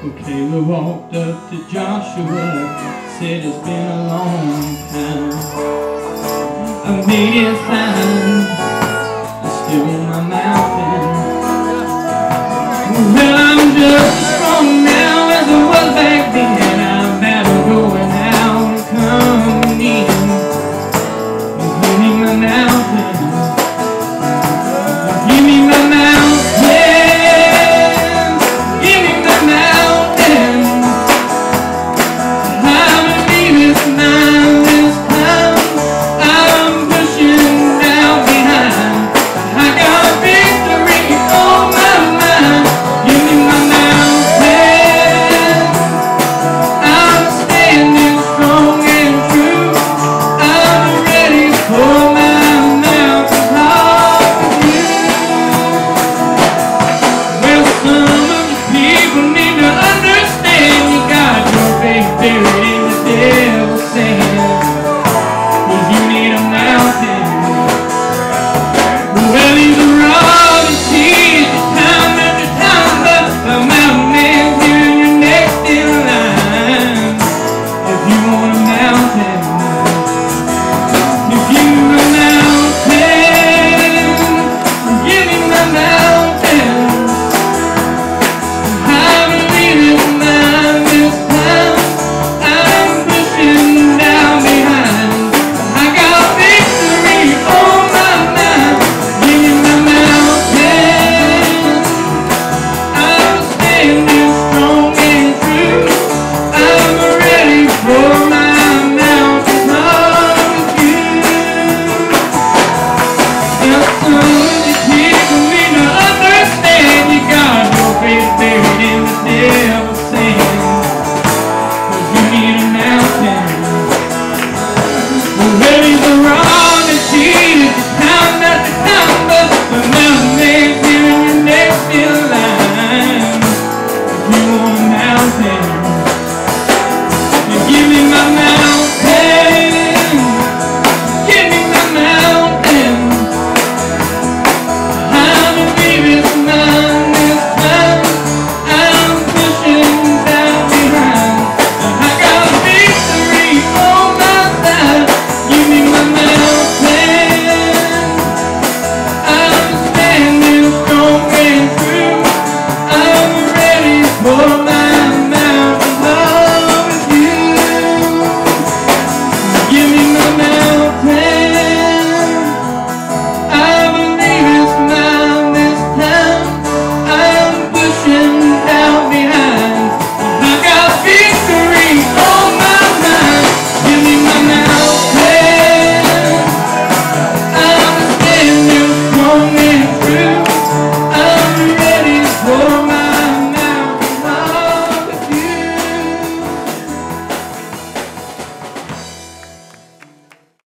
Caleb walked up to Joshua, said it's been a long time. I made it fine, I still my mountain. Well, I'm just